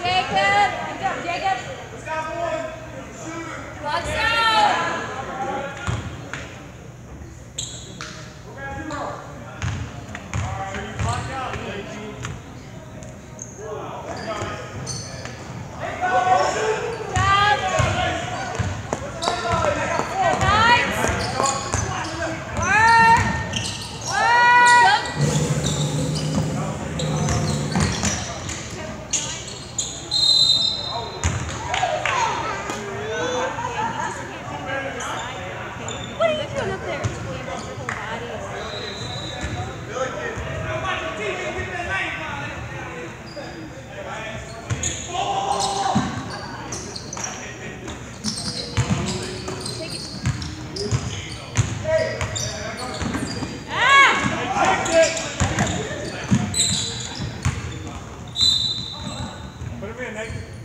Jacob. Good job, Jacob. Let's go, boy. Shoot. Lock Come here, Nathan.